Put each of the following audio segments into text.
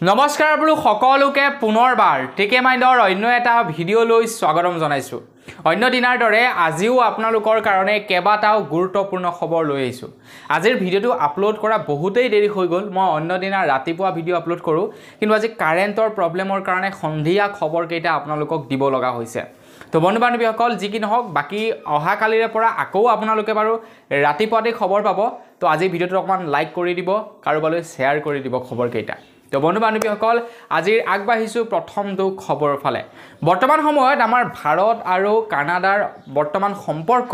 নমস্কাৰ বোলো সকলোকে পুনৰবাৰ টিকে মাইণ্ডৰ অন্য এটা ভিডিঅ'লৈ স্বাগতম জনাইছোঁ। অন্য দিনাৰ দৰে আজিও আপোনালোকৰ কাৰণে কেইবাটাও গুৰুত্বপূৰ্ণ খবৰ লৈ আহিছোঁ। আজিৰ ভিডিঅ'টো আপলোড কৰা বহুতেই দেৰি হৈ গ'ল। মই অন্য দিনা ৰাতিপুৱা ভিডিঅ' আপলোড কৰোঁ। কিন্তু আজি কাৰেণ্টৰ প্ৰব্লেমৰ কাৰণে সন্ধিয়া খবৰকেইটা আপোনালোকক দিব লগা হৈছে। তো বন্ধু বান্ধৱীসকল যি কি নহওক বাকী অহাকালিৰে পৰা আকৌ আপোনালোকে বাৰু ৰাতিপুৱাতেই খবৰ পাব। তো আজি ভিডিঅ'টো অকণমান লাইক কৰি দিব কাৰোবালৈ শ্বেয়াৰ কৰি দিব খবৰকেইটা। তো বন্ধু বান্ধৱীসকল আজিৰ আগবাঢ়িছোঁ প্ৰথমটো খবৰৰ ফালে। বৰ্তমান সময়ত আমাৰ ভাৰত আৰু কানাডাৰ বৰ্তমান সম্পৰ্ক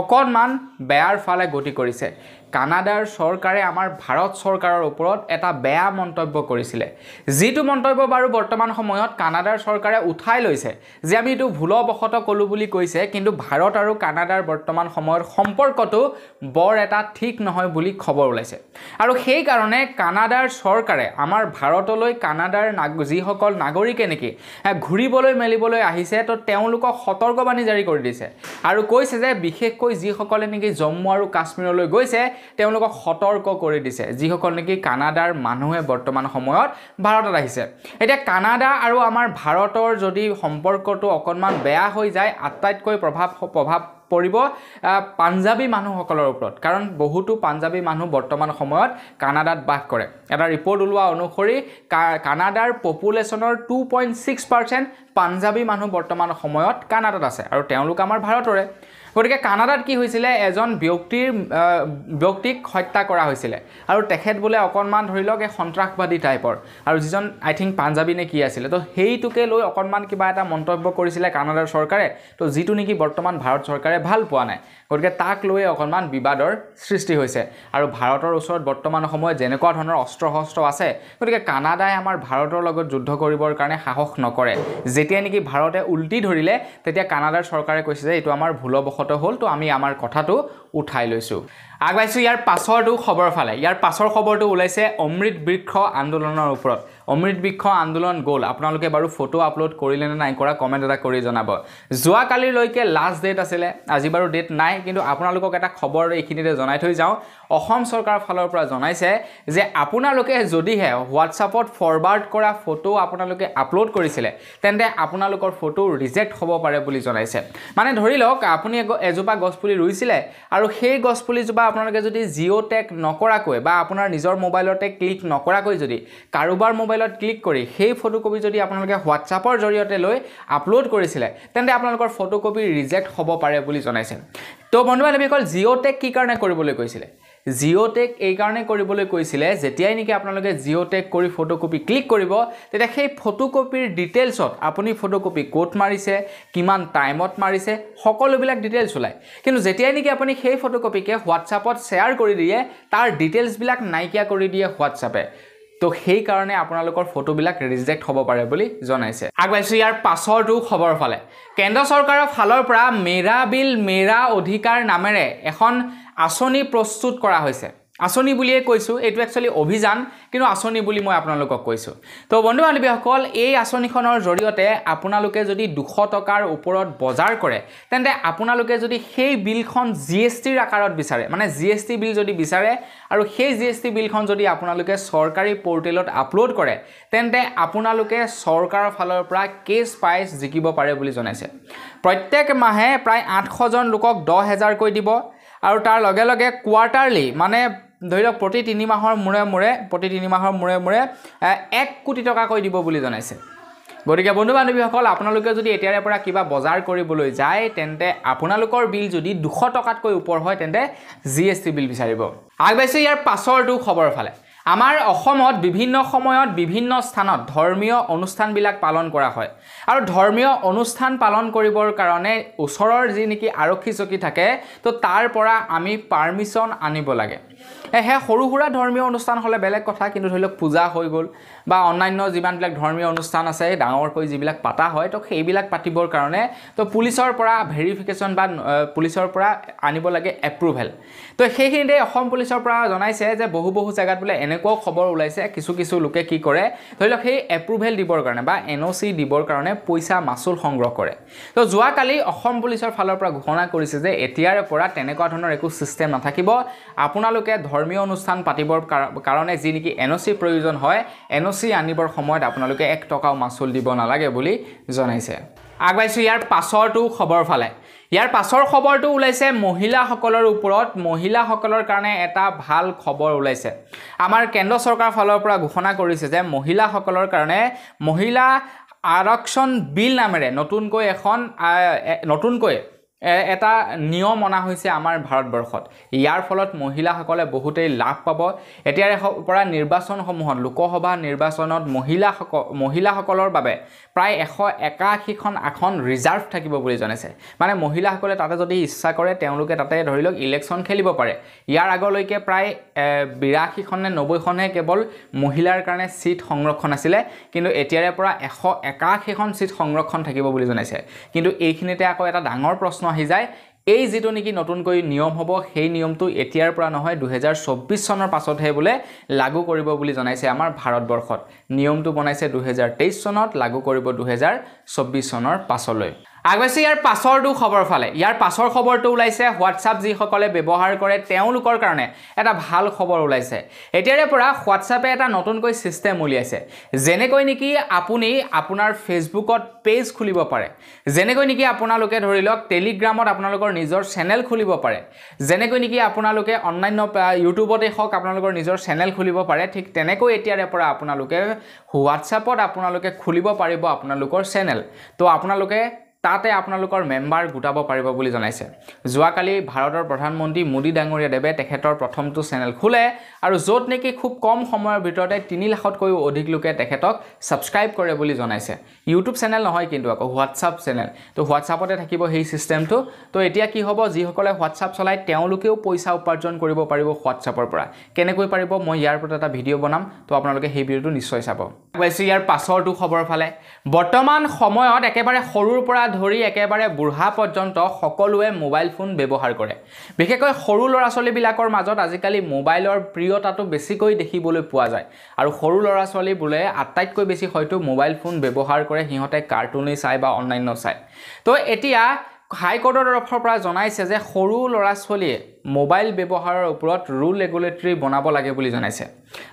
অকণমান বেয়াৰ ফালে গতি কৰিছে। কানাডাৰ চৰকাৰে আমাৰ ভাৰত চৰকাৰৰ ওপৰত এটা বেয়া মন্তব্য কৰিছিলে। যিটো মন্তব্য বাৰু বৰ্তমান সময়ত কানাডাৰ চৰকাৰে উঠাই লৈছে যে আমি এইটো ভুলবশতঃ ক'লোঁ বুলি কৈছে কিন্তু ভাৰত আৰু কানাডাৰ বৰ্তমান সময়ত সম্পৰ্কটো বৰ এটা ঠিক নহয় বুলি খবৰ ওলাইছে। আৰু সেইকাৰণে কানাডাৰ চৰকাৰে আমাৰ ভাৰতলৈ কানাডাৰ নাগ যিসকল নাগৰিকে নেকি ঘূৰিবলৈ মেলিবলৈ আহিছে তো তেওঁলোকক সতৰ্কবাণী জাৰি কৰি দিছে। আৰু কৈছে যে বিশেষকৈ যিসকলে নেকি জম্মু আৰু কাশ্মীৰলৈ গৈছে তেওঁলোকক সতৰ্ক কৰি দিছে। যিসকল নেকি কানাডাৰ মানুহে বৰ্তমান সময়ত ভাৰতত আহিছে। এতিয়া কানাডা আৰু আমাৰ ভাৰতৰ যদি সম্পৰ্কটো অকণমান বেয়া হৈ যায় আটাইতকৈ প্ৰভাৱ প্ৰভাৱ পৰিব পাঞ্জাবী মানুহসকলৰ ওপৰত। কাৰণ বহুতো পাঞ্জাবী মানুহ বৰ্তমান সময়ত কানাডাত বাস কৰে। এটা ৰিপৰ্ট ওলোৱা অনুসৰি কানাডাৰ পপুলেশ্যনৰ two point six percent Punjabi মানুহ বৰ্তমান সময়ত কানাডাত আছে আৰু তেওঁলোক আমাৰ ভাৰতৰে। গতিকে কানাডাত কি হৈছিলে এজন ব্যক্তিৰ ব্যক্তিক হত্যা কৰা হৈছিলে। আৰু তেখেত বোলে অকণমান ধৰি লওক এই সন্ত্ৰাসবাদী টাইপৰ। আৰু যিজন আই থিংক পাঞ্জাবী নে কি আছিলে। তো সেইটোকে লৈ অকণমান কিবা এটা মন্তব্য কৰিছিলে কানাডাৰ চৰকাৰে। তো যিটো নেকি বৰ্তমান ভাৰত চৰকাৰে ভাল পোৱা নাই। গতিকে তাক লৈ অকণমান বিবাদৰ সৃষ্টি হৈছে। আৰু ভাৰতৰ ওচৰত বৰ্তমান সময়ত যেনেকুৱা ধৰণৰ অস্ত্ৰ শস্ত্ৰ আছে গতিকে কানাডাই আমাৰ ভাৰতৰ লগত যুদ্ধ কৰিবৰ কাৰণে সাহস নকৰে। যেতিয়া নেকি ভাৰতে উল্টি ধৰিলে তেতিয়া কানাডাৰ চৰকাৰে কৈছে যে এইটো আমাৰ ভুলবশত হ'ল তো আমি আমাৰ কথাটো উঠাই লৈছোঁ। আগবাঢ়িছোঁ ইয়াৰ পাছৰটো খবৰ ফালে। ইয়াৰ পাছৰ খবৰটো ওলাইছে অমৃত বৃক্ষ আন্দোলনৰ ওপৰত। অমৃত বৃক্ষ আন্দোলন গ'ল। আপোনালোকে বাৰু ফটো আপলোড কৰিলে নে নাই কৰা কমেণ্ট এটা কৰি জনাব। যোৱাকালিলৈকে লাষ্ট ডেট আছিলে আজি বাৰু ডেট নাই কিন্তু আপোনালোকক এটা খবৰ এইখিনিতে জনাই থৈ যাওঁ। অসম চৰকাৰৰ ফালৰ পৰা জনাইছে যে আপোনালোকে যদিহে হোৱাটছআপত ফৰৱাৰ্ড কৰা ফটো আপোনালোকে আপলোড কৰিছিলে তেন্তে আপোনালোকৰ ফটো ৰিজেক্ট হ'ব পাৰে বুলি জনাইছে। মানে ধৰি লওক আপুনি এজোপা গছপুলি ৰুইছিলে আৰু সেই গছপুলিজোপা আপোনালোকে যদি জিঅ' টেগ নকৰাকৈ বা আপোনাৰ নিজৰ মোবাইলতে ক্লিক নকৰাকৈ যদি কাৰোবাৰ মোবাইলত ক্লিক কৰি সেই ফটোকপি যদি আপোনালোকে হোৱাটছআপৰ জৰিয়তে লৈ আপলোড কৰিছিলে তেন্তে আপোনালোকৰ ফটোকপি ৰিজেক্ট হ'ব পাৰে বুলি জনাইছে। তো বন্ধু বান্ধৱীসকল জিঅ' টেগ কি কাৰণে কৰিবলৈ কৈছিলে? জিঅ' টেগ এইকাৰণে কৰিবলৈ কৈছিলে যেতিয়াই নেকি আপোনালোকে জিঅ' টেগ কৰি ফটোকপি ক্লিক কৰিব তেতিয়া সেই ফটোকপিৰ ডিটেইলছত আপুনি ফটোকপি ক'ত মাৰিছে কিমান টাইমত মাৰিছে সকলোবিলাক ডিটেইলছ ওলায়। কিন্তু যেতিয়াই নেকি আপুনি সেই ফটোকপিকে হোৱাটছআপত শ্বেয়াৰ কৰি দিয়ে তাৰ ডিটেইলছবিলাক নাইকিয়া কৰি দিয়ে হোৱাটছআপে তো সেইকাৰণে আপোনালোকৰ ফটোবিলাক ৰিজেক্ট হ'ব পাৰে বুলি জনাইছে। আগবাঢ়িছোঁ ইয়াৰ পাছৰটো খবৰ ফালে। কেন্দ্ৰ চৰকাৰৰ ফালৰ পৰা মেৰা বিল মেৰা অধিকাৰ নামেৰে এখন আঁচনি প্ৰস্তুত কৰা হৈছে। আঁচনি বুলিয়ে কৈছোঁ এইটো একচুৱেলি অভিযান কিন্তু আঁচনি বুলি মই আপোনালোকক কৈছোঁ। তো বন্ধু বান্ধৱীসকল এই আঁচনিখনৰ জৰিয়তে আপোনালোকে যদি দুশ টকাৰ ওপৰত বজাৰ কৰে তেন্তে আপোনালোকে যদি সেই বিলখন জি এছ টিৰ আকাৰত বিচাৰে মানে জি এছ টি বিল যদি বিচাৰে আৰু সেই জি এছ টি বিলখন যদি আপোনালোকে চৰকাৰী পৰ্টেলত আপলোড কৰে তেন্তে আপোনালোকে চৰকাৰৰ ফালৰ পৰা কেছ প্ৰাইজ জিকিব পাৰে বুলি জনাইছে। প্ৰত্যেক মাহে প্ৰায় আঠশজন লোকক দহ হেজাৰকৈ দিব আৰু তাৰ লগে লগে কোৱাৰ্টাৰলি মানে ধৰি লওক প্ৰতি তিনি মাহৰ মূৰে মূৰে প্ৰতি তিনি মাহৰ মূৰে মূৰে এক কোটি টকাকৈ দিব বুলি জনাইছে। গতিকে বন্ধু বান্ধৱীসকল আপোনালোকে যদি এতিয়াৰে পৰা কিবা বজাৰ কৰিবলৈ যায় তেন্তে আপোনালোকৰ বিল যদি দুশ টকাতকৈ ওপৰ হয় তেন্তে জি এছ টি বিল বিচাৰিব। আগবাঢ়িছোঁ ইয়াৰ পাছৰটো খবৰ ফালে। আমাৰ অসমত বিভিন্ন সময়ত বিভিন্ন স্থানত ধৰ্মীয় অনুষ্ঠানবিলাক পালন কৰা হয়। আৰু ধৰ্মীয় অনুষ্ঠান পালন কৰিবৰ কাৰণে ওচৰৰ যি নেকি আৰক্ষী চকী থাকে তো তাৰ পৰা আমি পাৰ্মিশ্যন আনিব লাগে। সেয়া সৰু সুৰা ধৰ্মীয় অনুষ্ঠান হ'লে বেলেগ কথা কিন্তু ধৰি লওক পূজা হৈ গ'ল বা অন্যান্য যিমানবিলাক ধৰ্মীয় অনুষ্ঠান আছে ডাঙৰকৈ যিবিলাক পাতা হয় তো সেইবিলাক পাতিবৰ কাৰণে তো পুলিচৰ পৰা ভেৰিফিকেশ্যন বা পুলিচৰ পৰা আনিব লাগে এপ্ৰুভেল তো সেইখিনিতে অসম পুলিচৰ পৰা জনাইছে যে বহু বহু জেগাত বোলে এনেকুৱাও খবৰ ওলাইছে কিছু কিছু লোকে কি কৰে ধৰি লওক সেই এপ্ৰুভেল দিবৰ কাৰণে বা এন অ' চি দিবৰ কাৰণে পইচা মাচুল সংগ্ৰহ কৰে। তো যোৱাকালি অসম পুলিচৰ ফালৰ পৰা ঘোষণা কৰিছে যে এতিয়াৰে পৰা তেনেকুৱা ধৰণৰ একো ছিষ্টেম নাথাকিব। আপোনালোকে ধৰ্মীয় অনুষ্ঠান পাতিবৰ কাৰণে যি নেকি এন অ' চি প্ৰয়োজন হয় এন অ' চি আনিবৰ সময়ত আপোনালোকে এক টকাও মাচুল দিব নালাগে বুলি জনাইছে। আগবাঢ়িছোঁ ইয়াৰ পাছৰটো খবৰ ফালে। ইয়াৰ পাছৰ খবৰটো ওলাইছে মহিলাসকলৰ ওপৰত। মহিলাসকলৰ কাৰণে এটা ভাল খবৰ ওলাইছে। আমাৰ কেন্দ্ৰ চৰকাৰৰ ফালৰ পৰা ঘোষণা কৰিছে যে মহিলাসকলৰ কাৰণে মহিলা আৰক্ষণ বিল নামেৰে নতুনকৈ এখন নতুনকৈ এটা নিয়ম অনা হৈছে আমাৰ ভাৰতবৰ্ষত। ইয়াৰ ফলত মহিলাসকলে বহুতেই লাভ পাব। এতিয়াৰে পৰা নিৰ্বাচনসমূহত লোকসভা নিৰ্বাচনত মহিলাসকল মহিলাসকলৰ বাবে প্ৰায় এশ একাশীখন আসন ৰিজাৰ্ভ থাকিব বুলি জনাইছে। মানে মহিলাসকলে তাতে যদি ইচ্ছা কৰে তেওঁলোকে তাতে ধৰি লওক ইলেকশ্যন খেলিব পাৰে। ইয়াৰ আগলৈকে প্ৰায় বিৰাশীখন নে নব্বৈখনহে কেৱল মহিলাৰ কাৰণে ছিট সংৰক্ষণ আছিলে। কিন্তু এতিয়াৰে পৰা এশ একাশীখন ছিট সংৰক্ষণ থাকিব বুলি জনাইছে। কিন্তু এইখিনিতে আকৌ এটা ডাঙৰ প্ৰশ্ন আহি যায় এই যিটো নেকি নতুনকৈ নিয়ম হ'ব সেই নিয়মটো এতিয়াৰ পৰা নহয় দুহেজাৰ চৌব্বিছ চনৰ পাছতহে বোলে লাগু কৰিব বুলি জনাইছে আমাৰ ভাৰতবৰ্ষত। নিয়মটো বনাইছে দুহেজাৰ তেইছ চনত লাগু কৰিব দুহেজাৰ চৌব্বিছ চনৰ পাছলৈ। আগবাঢ়িছে ইয়াৰ পাছৰটো খবৰ ফালে। ইয়াৰ পাছৰ খবৰটো ওলাইছে হোৱাটছআপ যিসকলে ব্যৱহাৰ কৰে তেওঁলোকৰ কাৰণে এটা ভাল খবৰ ওলাইছে। এতিয়াৰে পৰা হোৱাটছআপে এটা নতুনকৈ ছিষ্টেম উলিয়াইছে। যেনেকৈ নেকি আপুনি আপোনাৰ ফেচবুকত পেজ খুলিব পাৰে। যেনেকৈ নেকি আপোনালোকে ধৰি লওক টেলিগ্ৰামত আপোনালোকৰ নিজৰ চেনেল খুলিব পাৰে। যেনেকৈ নেকি আপোনালোকে অন্যান্য ইউটিউবতে হওক আপোনালোকৰ নিজৰ চেনেল খুলিব পাৰে ঠিক তেনেকৈ এতিয়াৰে পৰা আপোনালোকে হোৱাটছআপত আপোনালোকে খুলিব পাৰিব আপোনালোকৰ চেনেল তো আপোনালোকে তাতে আপোনালোকৰ মেম্বাৰ গোটাব পাৰিব বুলি জনাইছে। যোৱাকালি ভাৰতৰ প্ৰধানমন্ত্ৰী মোদী ডাঙৰীয়া দেৱে তেখেতৰ প্ৰথমটো চেনেল খোলে আৰু য'ত নেকি খুব কম সময়ৰ ভিতৰতে তিনি লাখতকৈও অধিক লোকে তেখেতক ছাবস্ক্ৰাইব কৰে বুলি জনাইছে। ইউটিউব চেনেল নহয় কিন্তু আকৌ হোৱাটছআপ চেনেল। তো হোৱাটছআপতে থাকিব সেই ছিষ্টেমটো তো এতিয়া কি হ'ব যিসকলে হোৱাটছআপ চলায় তেওঁলোকেও পইচা উপাৰ্জন কৰিব পাৰিব হোৱাটছআপৰ পৰা। কেনেকৈ পাৰিব মই ইয়াৰ ওপৰত এটা ভিডিঅ' বনাম। তো আপোনালোকে সেই ভিডিঅ'টো নিশ্চয় চাব। ইয়াৰ পাছৰটো খবৰ ফালে। বৰ্তমান সময়ত একেবাৰে সৰুৰ পৰা ধৰি একেবাৰে বুঢ়া পৰ্যন্ত সকলোৱে মোবাইল ফোন ব্যৱহাৰ কৰে। বিশেষকৈ সৰু ল'ৰা ছোৱালীবিলাকৰ মাজত আজিকালি মোবাইলৰ প্ৰিয়তাটো বেছিকৈ দেখিবলৈ পোৱা যায়। আৰু সৰু ল'ৰা ছোৱালীবোৰে আটাইতকৈ বেছি হয়তো মোবাইল ফোন ব্যৱহাৰ কৰে সিহঁতে কাৰ্টুনেই চায় বা অন্যান্য চায়। তো এতিয়া হাইকোৰ্টৰ তৰফৰ পৰা জনাইছে যে সৰু ল'ৰা ছোৱালীয়ে মোবাইল ব্যৱহাৰৰ ওপৰত ৰুল ৰেগুলেটৰী বনাব লাগে বুলি জনাইছে।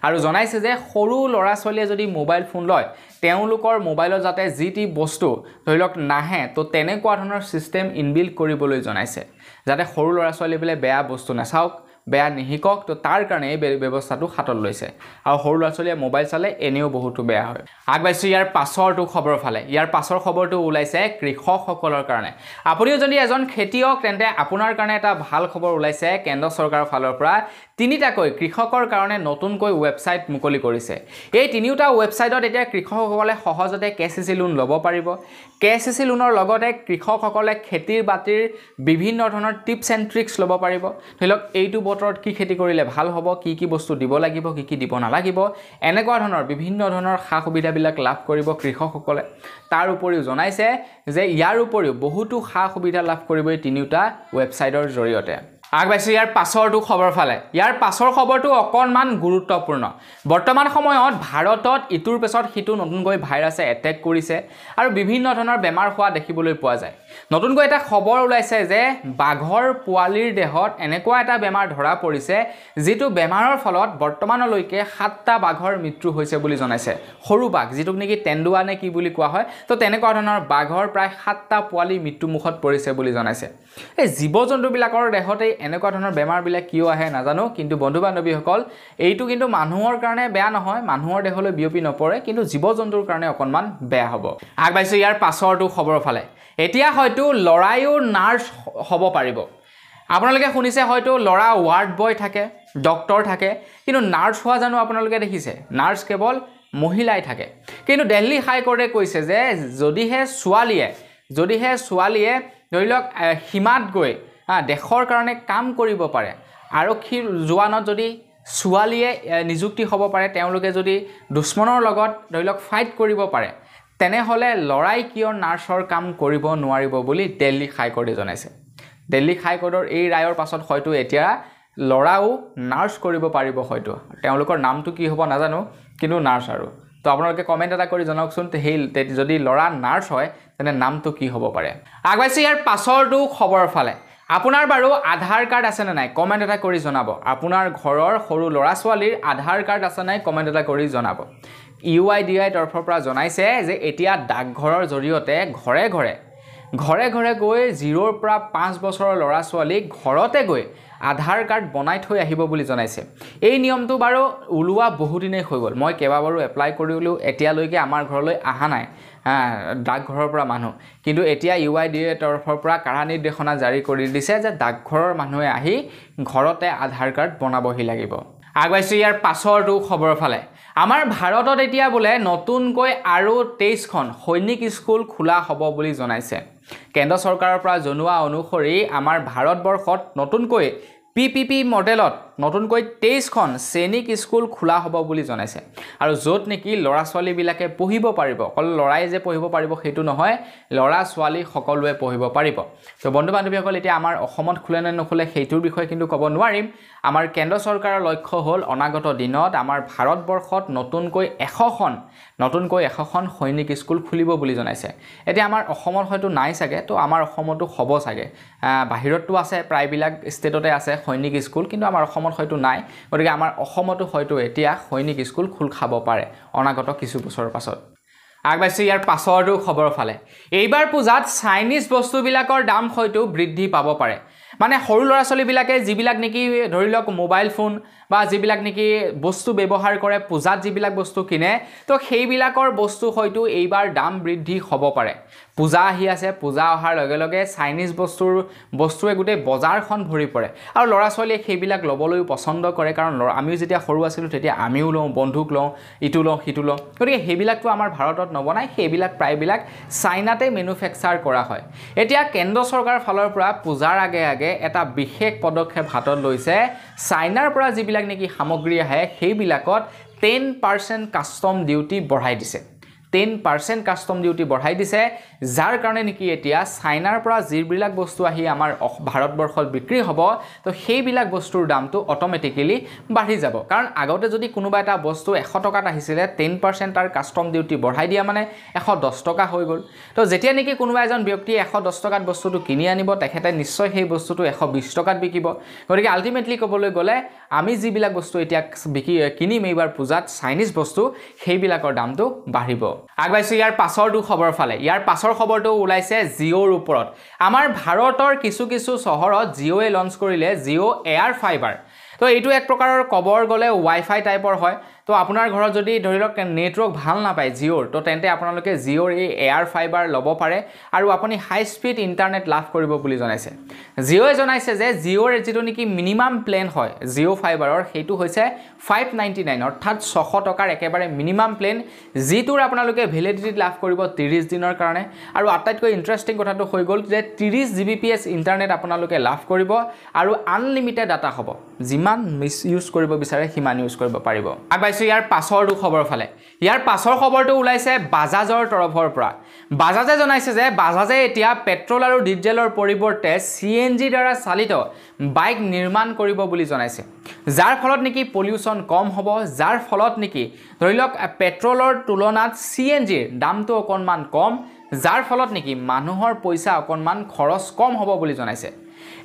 আৰু জনাইছে যে সৰু ল'ৰা ছোৱালীয়ে যদি মোবাইল ফোন লয় তেওঁলোকৰ মোবাইলত যাতে যি টি বস্তু ধৰি লওক নাহে তো তেনেকুৱা ধৰণৰ ছিষ্টেম ইনবিল্ড কৰিবলৈ জনাইছে। যাতে সৰু ল'ৰা ছোৱালীবোৰে বেয়া বস্তু নাচাওক বেয়া নিশিকক তো তাৰ কাৰণে এই ব্যৱস্থাটো হাতত লৈছে। আৰু সৰু ল'ৰা ছোৱালীয়ে মোবাইল চালে এনেও বহুতো বেয়া হয়। আগবাঢ়িছোঁ ইয়াৰ পাছৰটো খবৰ ফালে। ইয়াৰ পাছৰ খবৰটো ওলাইছে কৃষকসকলৰ কাৰণে। আপুনিও যদি এজন খেতিয়ক তেন্তে আপোনাৰ কাৰণে এটা ভাল খবৰ ওলাইছে। কেন্দ্ৰ চৰকাৰৰ ফালৰ পৰা তিনিটাকৈ কৃষকৰ কাৰণে নতুনকৈ ৱেবছাইট মুকলি কৰিছে। এই তিনিওটা ৱেবছাইটত এতিয়া কৃষকসকলে সহজতে কে চি চি লোন ল'ব পাৰিব। কে চি চি লোনৰ লগতে কৃষকসকলে খেতিৰ বাতিৰ বিভিন্ন ধৰণৰ টিপছ এণ্ড ট্ৰিক্স ল'ব পাৰিব। ধৰি লওক এইটো বতৰত কি খেতি কৰিলে ভাল হ'ব কি কি বস্তু দিব লাগিব কি কি দিব নালাগিব এনেকুৱা ধৰণৰ বিভিন্ন ধৰণৰ সা সুবিধাবিলাক লাভ কৰিব কৃষকসকলে। তাৰ উপৰিও জনাইছে যে ইয়াৰ উপৰিও বহুতো সা সুবিধা লাভ কৰিব এই তিনিওটা ৱেবছাইটৰ জৰিয়তে। আগবাঢ়িছোঁ ইয়াৰ পাছৰটো খবৰ ফালে। ইয়াৰ পাছৰ খবৰটো অকণমান গুৰুত্বপূৰ্ণ। বৰ্তমান সময়ত ভাৰতত ইটোৰ পিছত সিটো নতুনকৈ ভাইৰাছে এটেক কৰিছে আৰু বিভিন্ন ধৰণৰ বেমাৰ হোৱা দেখিবলৈ পোৱা যায়। নতুনকৈ এটা খবৰ ওলাইছে যে বাঘৰ পোৱালিৰ দেহত এনেকুৱা এটা বেমাৰ ধৰা পৰিছে যিটো বেমাৰৰ ফলত বৰ্তমানলৈকে সাতটা বাঘৰ মৃত্যু হৈছে বুলি জনাইছে। সৰু বাঘ যিটোক নেকি তেন্দুৱা নে কি বুলি কোৱা হয় তো তেনেকুৱা ধৰণৰ বাঘৰ প্ৰায় সাতটা পোৱালি মৃত্যুমুখত পৰিছে বুলি জনাইছে। এই জীৱ জন্তুবিলাকৰ দেহতেই এনেকুৱা ধৰণৰ বেমাৰবিলাক কিয় আহে নাজানো কিন্তু বন্ধু বান্ধৱীসকল এইটো কিন্তু মানুহৰ কাৰণে বেয়া নহয় মানুহৰ দেহলৈ বিয়পি নপৰে কিন্তু জীৱ জন্তুৰ কাৰণে অকণমান বেয়া হ'ব। আগবাঢ়িছোঁ ইয়াৰ পাছৰটো খবৰৰ ফালে। এতিয়া হয়তো ল'ৰায়ো নাৰ্ছ হ'ব পাৰিব। আপোনালোকে শুনিছে হয়তো ল'ৰা ৱাৰ্ড বয় থাকে ডক্টৰ থাকে কিন্তু নাৰ্ছ হোৱা জানো আপোনালোকে দেখিছে? নাৰ্ছ কেৱল মহিলাই থাকে। কিন্তু দিল্লী হাইকোৰ্টে কৈছে যে যদিহে ছোৱালীয়ে যদিহে ছোৱালীয়ে ধৰি লওক সীমাত গৈ দেশৰ কাৰণে কাম কৰিব পাৰে আৰক্ষীৰ জোৱানত যদি ছোৱালীয়ে নিযুক্তি হ'ব পাৰে তেওঁলোকে যদি দুশ্মনৰ লগত ধৰি লওক ফাইট কৰিব পাৰে তেনেহ'লে ল'ৰাই কিয় নাৰ্ছৰ কাম কৰিব নোৱাৰিব বুলি দিল্লী হাইকোৰ্টে জনাইছে? দিল্লী হাইকোৰ্টৰ এই ৰায়ৰ পাছত হয়তো এতিয়া ল'ৰাও নাৰ্ছ কৰিব পাৰিব হয়তো। তেওঁলোকৰ নামটো কি হ'ব নাজানো কিন্তু নাৰ্ছ আৰু। তো আপোনালোকে কমেণ্ট এটা কৰি জনাওকচোন সেই যদি ল'ৰা নাৰ্ছ হয় তেনে নামটো কি হ'ব পাৰে? আগবাঢ়িছে ইয়াৰ পাছৰটো খবৰৰ ফালে। আপোনাৰ বাৰু আধাৰ কাৰ্ড আছেনে নাই? কমেণ্ট এটা কৰি জনাব। আপোনাৰ ঘৰৰ সৰু ল'ৰা ছোৱালীৰ আধাৰ কাৰ্ড আছে নাই? কমেণ্ট এটা কৰি জনাব। ইউ আই ডি আই তৰফৰ পৰা জনাইছে যে এতিয়া ডাকঘৰৰ জৰিয়তে ঘৰে ঘৰে ঘৰে ঘৰে গৈ জিৰ'ৰ পৰা পাঁচ বছৰৰ ল'ৰা ছোৱালীক ঘৰতে গৈ আধাৰ কাৰ্ড বনাই থৈ আহিব বুলি জনাইছে। এই নিয়মটো বাৰু ওলোৱা বহুদিনেই হৈ গ'ল। মই কেইবাবাৰো এপ্লাই কৰিলোঁ এতিয়ালৈকে আমাৰ ঘৰলৈ অহা নাই ডাকঘৰৰ পৰা মানুহ। কিন্তু এতিয়া ইউ আই ডি এৰ তৰফৰ পৰা কাঢ়া নিৰ্দেশনা জাৰি কৰি দিছে যে ডাকঘৰৰ মানুহে আহি ঘৰতে আধাৰ কাৰ্ড বনাবহি লাগিব। আগুৱাইছোঁ ইয়াৰ পাছৰটো খবৰৰ ফালে। আমাৰ ভাৰতত এতিয়া বোলে নতুনকৈ আৰু তেইছখন সৈনিক স্কুল খোলা হ'ব বুলি জনাইছে। কেন্দ্ৰ চৰকাৰৰ পৰা জনোৱা অনুসৰি আমাৰ ভাৰতবৰ্ষত নতুনকৈ পি পি পি মডেলত নতুনকৈ তেইছখন সৈনিক স্কুল খোলা হ'ব বুলি জনাইছে। আৰু য'ত নেকি ল'ৰা ছোৱালীবিলাকে পঢ়িব পাৰিব অকল ল'ৰাই যে পঢ়িব পাৰিব সেইটো নহয় ল'ৰা ছোৱালী সকলোৱে পঢ়িব পাৰিব। তো বন্ধু বান্ধৱীসকল এতিয়া আমাৰ অসমত খোলে নে নোখোলে সেইটোৰ বিষয়ে কিন্তু ক'ব নোৱাৰিম। আমাৰ কেন্দ্ৰ চৰকাৰৰ লক্ষ্য হ'ল অনাগত দিনত আমাৰ ভাৰতবৰ্ষত নতুনকৈ এশখন নতুনকৈ এশখন সৈনিক স্কুল খুলিব বুলি জনাইছে। এতিয়া আমাৰ অসমত হয়তো নাই চাগে তো আমাৰ অসমতো হ'ব চাগে। বাহিৰততো আছে প্ৰায়বিলাক ষ্টেটতে আছে সৈনিক স্কুল কিন্তু আমাৰ অসমত হয়তো নাই। গতিকে আমাৰ অসমতো হয়তো এতিয়া সৈনিক স্কুল খোল খাব পাৰে অনাগত কিছু বছৰৰ পাছত। আগবাঢ়িছোঁ ইয়াৰ পাছৰটো খবৰৰ ফালে। এইবাৰ পূজাত চাইনিজ বস্তুবিলাকৰ দাম হয়তো বৃদ্ধি পাব পাৰে। মানে সৰু ল'ৰা ছোৱালীবিলাকে যিবিলাক নেকি ধৰি লওক মোবাইল ফোন বা যিবিলাক নেকি বস্তু ব্যৱহাৰ কৰে পূজাত যিবিলাক বস্তু কিনে তো সেইবিলাকৰ বস্তু হয়তো এইবাৰ দাম বৃদ্ধি হ'ব পাৰে। পূজা আহি আছে পূজা অহাৰ লগে লগে চাইনিজ বস্তুৰ বস্তুৱে গোটেই বজাৰখন ভৰি পৰে। আৰু ল'ৰা ছোৱালীয়ে সেইবিলাক ল'বলৈও পচন্দ কৰে কাৰণ আমিও যেতিয়া সৰু আছিলোঁ তেতিয়া আমিও লওঁ বন্ধুক লওঁ ইটো লওঁ সিটো লওঁ। গতিকে সেইবিলাকতো আমাৰ ভাৰতত নবনায় সেইবিলাক প্ৰায়বিলাক চাইনাতে মেনুফেকচাৰ কৰা হয়। এতিয়া কেন্দ্ৰ চৰকাৰৰ ফালৰ পৰা পূজাৰ আগে আগে এটা বিশেষ পদক্ষেপ হাতত লৈছে। চাইনাৰ পৰা যিবিলাক নেকি সামগ্ৰী আহে সেইবিলাকত টেন পাৰ্চেণ্ট কাষ্টম ডিউটি বঢ়াই দিছে। টেন পাৰ্চেণ্ট কাষ্টম ডিউটি বঢ়াই দিছে যাৰ কাৰণে নেকি এতিয়া চাইনাৰ পৰা যিবিলাক বস্তু আহি আমাৰ ভাৰতবৰ্ষত বিক্ৰী হ'ব তো সেইবিলাক বস্তুৰ দামটো অট'মেটিকেলি বাঢ়ি যাব। কাৰণ আগতে যদি কোনোবা এটা বস্তু এশ টকাত আহিছিলে টেন পাৰ্চেণ্ট তাৰ কাষ্টম ডিউটি বঢ়াই দিয়া মানে এশ দহ টকা হৈ গ'ল। তো যেতিয়া নেকি কোনোবা এজন ব্যক্তিয়ে এশ দহ টকাত বস্তুটো কিনি আনিব তেখেতে নিশ্চয় সেই বস্তুটো এশ বিছ টকাত বিকিব। গতিকে আল্টিমেটলি ক'বলৈ গ'লে আমি যিবিলাক বস্তু এতিয়া বিকি কিনিম এইবাৰ পূজাত চাইনিজ বস্তু সেইবিলাকৰ দামটো বাঢ়িব। আগবাঢ়িছোঁ ইয়াৰ পাছৰটো খবৰ ফালে। ইয়াৰ পাছৰ খবৰটো ওলাইছে জিঅ'ৰ ওপৰত। আমাৰ ভাৰতৰ কিছু কিছু চহৰত জিঅ'য়ে লঞ্চ কৰিলে জিঅ' এয়াৰ ফাইবাৰ তো এইটো এক প্ৰকাৰৰ ক'বৰ গ'লে ৱাই ফাই টাইপৰ হয়। তো আপোনাৰ ঘৰত যদি ধৰি লওক নেটৱৰ্ক ভাল নাপায় জিঅ'ৰ তো তেন্তে আপোনালোকে জিঅ'ৰ এই এয়াৰ ফাইবাৰ ল'ব পাৰে আৰু আপুনি হাই স্পীড ইণ্টাৰনেট লাভ কৰিব বুলি জনাইছে। জিঅ'য়ে জনাইছে যে জিঅ'ৰ যিটো নেকি মিনিমাম প্লেন হয় জিঅ' ফাইবাৰৰ সেইটো হৈছে ফাইভ নাইণ্টি নাইন অৰ্থাৎ ছশ টকাৰ একেবাৰে মিনিমাম প্লেন যিটোৰ আপোনালোকে ভেলিডিটি লাভ কৰিব ত্ৰিছ দিনৰ কাৰণে। আৰু আটাইতকৈ ইণ্টাৰেষ্টিং কথাটো হৈ গ'ল যে ত্ৰিছ G B P S internet আপোনালোকে লাভ কৰিব আৰু আনলিমিটেড ডাটা হ'ব। যিমান মিছ ইউজ কৰিব বিচাৰে সিমান ইউজ কৰিব পাৰিব। আগবাঢ়িছোঁ। পাইছোঁ ইয়াৰ পাছৰটো খবৰ ফালে। ইয়াৰ পাছৰ খবৰটো ওলাইছে বাজাজৰ তৰফৰ পৰা। বাজাজে জনাইছে যে বাজাজে এতিয়া পেট্ৰল আৰু ডিজেলৰ পৰিৱৰ্তে চি এন জিৰ দ্বাৰা চালিত বাইক নিৰ্মাণ কৰিব বুলি জনাইছে। যাৰ ফলত নেকি পলিউশ্যন কম হ'ব যাৰ ফলত নেকি ধৰি লওক পেট্ৰলৰ তুলনাত চি এন জিৰ দামটো অকণমান কম যাৰ ফলত নেকি মানুহৰ পইচা অকণমান খৰচ কম হ'ব বুলি জনাইছে।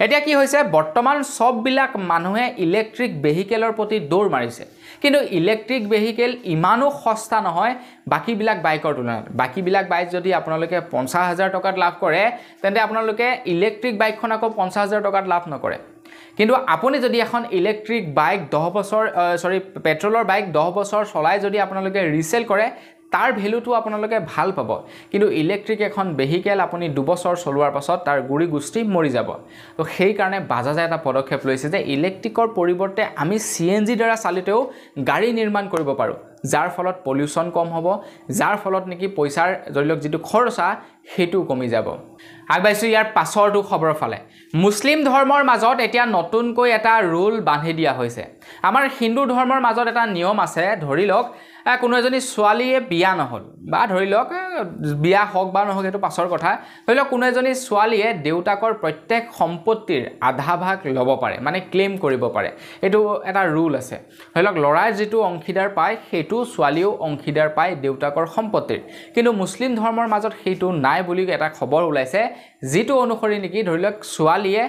এতিয়া কি হৈছে? বৰ্তমান চববিলাক মানুহে ইলেক্ট্ৰিক ভেহিকেলৰ প্ৰতি দৌৰ মাৰিছে। কিন্তু ইলেক্ট্ৰিক ভেহিকেল ইমানো সস্তা নহয় বাকীবিলাক বাইকৰ তুলনাত। বাকীবিলাক বাইক যদি আপোনালোকে পঞ্চাছ হাজাৰ টকাত লাভ কৰে তেন্তে আপোনালোকে ইলেক্ট্ৰিক বাইকখন আকৌ পঞ্চাছ হাজাৰ টকাত লাভ নকৰে। কিন্তু আপুনি যদি এখন ইলেক্ট্ৰিক বাইক দহ বছৰ চৰি পেট্ৰলৰ বাইক দহ বছৰ চলাই যদি আপোনালোকে ৰিচেল কৰে তাৰ ভেলুটো আপোনালোকে ভাল পাব। কিন্তু ইলেক্ট্ৰিক এখন ভেহিকেল আপুনি দুবছৰ চলোৱাৰ পাছত তাৰ গুৰি গোষ্ঠী মৰি যাব। তো সেইকাৰণে বাজাজে এটা পদক্ষেপ লৈছে যে ইলেক্ট্ৰিকৰ পৰিৱৰ্তে আমি চি এন জিৰ দ্বাৰা চালিতেও গাড়ী নিৰ্মাণ কৰিব পাৰোঁ। যাৰ ফলত পলিউশ্যন কম হ'ব যাৰ ফলত নেকি পইচাৰ ধৰি লওক যিটো খৰচা সেইটোও কমি যাব। আগবাঢ়িছোঁ ইয়াৰ পাছৰটো খবৰৰ ফালে। মুছলিম ধৰ্মৰ মাজত এতিয়া নতুনকৈ এটা ৰুল বান্ধি দিয়া হৈছে। আমাৰ হিন্দু ধৰ্মৰ মাজত এটা নিয়ম আছে ধৰি লওক কোনো এজনী ছোৱালীয়ে বিয়া নহ'ল। বা ধৰি লওক বিয়া হওক বা নহওক সেইটো পাছৰ কথা। ধৰি লওক কোনো এজনী ছোৱালীয়ে দেউতাকৰ প্ৰত্যেক সম্পত্তিৰ আধা ভাগ ল'ব পাৰে মানে ক্লেইম কৰিব পাৰে। এইটো এটা ৰুল আছে। ধৰি লওক ল'ৰাই যিটো অংশীদাৰ পায় সেইটো ছোৱালীয়েও অংশীদাৰ পায় দেউতাকৰ সম্পত্তিৰ। কিন্তু মুছলিম ধৰ্মৰ মাজত সেইটো নাই বুলি এটা খবৰ ওলাইছে যিটো অনুসৰি নেকি ধৰি লওক ছোৱালীয়ে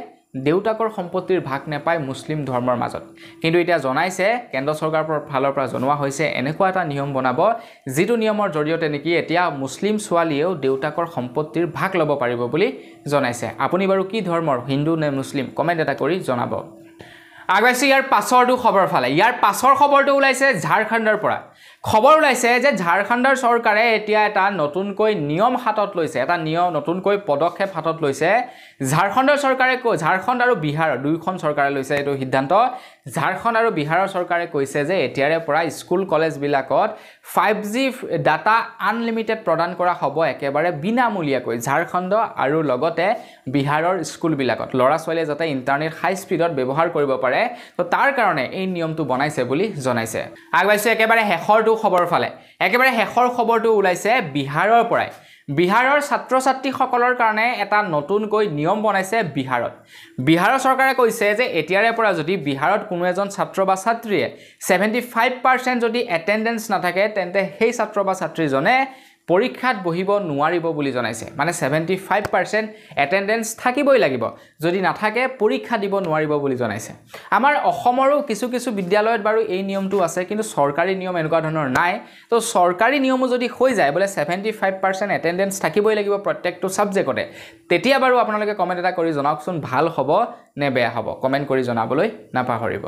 দেউতাকৰ সম্পত্তিৰ ভাগ নাপায় মুছলিম ধৰ্মৰ মাজত। কিন্তু এতিয়া জনাইছে কেন্দ্ৰ চৰকাৰৰ ফালৰ পৰা জনোৱা হৈছে এনেকুৱা এটা নিয়ম বনাব যিটো নিয়মৰ জৰিয়তে নেকি এতিয়া মুছলিম ছোৱালীয়েও দেউতাকৰ সম্পত্তিৰ ভাগ ল'ব পাৰিব বুলি জনাইছে। আপুনি বাৰু কি ধৰ্মৰ হিন্দু নে মুছলিম? কমেণ্ট এটা কৰি জনাব। আগুৱাইছোঁ ইয়াৰ পাছৰটো খবৰ ফালে। ইয়াৰ পাছৰ খবৰটো ওলাইছে ঝাৰখণ্ডৰ পৰা। খবৰ ওলাইছে যে ঝাৰখণ্ডৰ চৰকাৰে এতিয়া এটা নতুনকৈ নিয়ম হাতত লৈছে এটা নিয়ম নতুনকৈ পদক্ষেপ হাতত লৈছে। ঝাৰখণ্ডৰ চৰকাৰে ঝাৰখণ্ড আৰু বিহাৰৰ দুয়োখন চৰকাৰে লৈছে এইটো সিদ্ধান্ত। ঝাৰখণ্ড আৰু বিহাৰৰ চৰকাৰে কৈছে যে এতিয়াৰে পৰা স্কুল কলেজবিলাকত ফাইভ জি ডাটা আনলিমিটেড প্ৰদান কৰা হ'ব একেবাৰে বিনামূলীয়াকৈ। ঝাৰখণ্ড আৰু লগতে বিহাৰৰ স্কুলবিলাকত। ল'ৰা ছোৱালীয়ে যাতে ইণ্টাৰনেট হাই স্পীডত ব্যৱহাৰ কৰিব পাৰে তো তাৰ কাৰণে এই নিয়মটো বনাইছে বুলি জনাইছে। আগুৱাইছোঁ একেবাৰে শেষৰটো খবৰ ফালে। একেবাৰে শেষৰ খবৰটো ওলাইছে বিহাৰৰ পৰাই। বিহাৰৰ ছাত্ৰ ছাত্ৰীসকলৰ কাৰণে এটা নতুনকৈ নিয়ম বনাইছে বিহাৰত। বিহাৰৰ চৰকাৰে কৈছে যে এতিয়াৰে পৰা যদি বিহাৰত কোনো এজন ছাত্ৰ বা ছাত্ৰীয়ে ছেভেণ্টি ফাইভ পাৰ্চেণ্ট যদি এটেণ্ডেঞ্চ নাথাকে তেন্তে সেই ছাত্ৰ বা ছাত্ৰীজনে পৰীক্ষাত বহিব নোৱাৰিব বুলি জনাইছে। মানে ছেভেণ্টি ফাইভ পাৰ্চেণ্ট এটেণ্ডেঞ্চ থাকিবই লাগিব। যদি নাথাকে পৰীক্ষা দিব নোৱাৰিব বুলি জনাইছে। আমাৰ অসমৰো কিছু কিছু বিদ্যালয়ত বাৰু এই নিয়মটো আছে কিন্তু চৰকাৰী নিয়ম এনেকুৱা ধৰণৰ নাই। তো চৰকাৰী নিয়মো যদি হৈ যায় বোলে ছেভেণ্টি ফাইভ পাৰ্চেণ্ট এটেণ্ডেঞ্চ থাকিবই লাগিব প্ৰত্যেকটো ছাবজেক্টতে তেতিয়া বাৰু আপোনালোকে কমেণ্ট এটা কৰি জনাওকচোন ভাল হ'ব নে বেয়া হ'ব। কমেণ্ট কৰি জনাবলৈ নাপাহৰিব।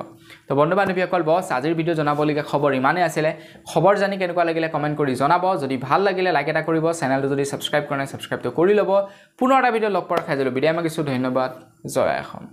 তো বন্ধু বান্ধৱীসকল বছ আজিৰ ভিডিঅ' জনাবলগীয়া খবৰ ইমানেই আছিলে। খবৰ জানি কেনেকুৱা লাগিলে কমেণ্ট কৰি জনাব। যদি ভাল লাগিলে লাইক এটা কৰিব চেনেলটো যদি ছাবস্ক্ৰাইব কৰা নাই ছাবস্ক্ৰাইবটো কৰি ল'ব। পুনৰ এটা ভিডিঅ' লগ পোৱাৰ খাই যালোঁ। বিদায় মাগিছোঁ ধন্যবাদ। জয় অসম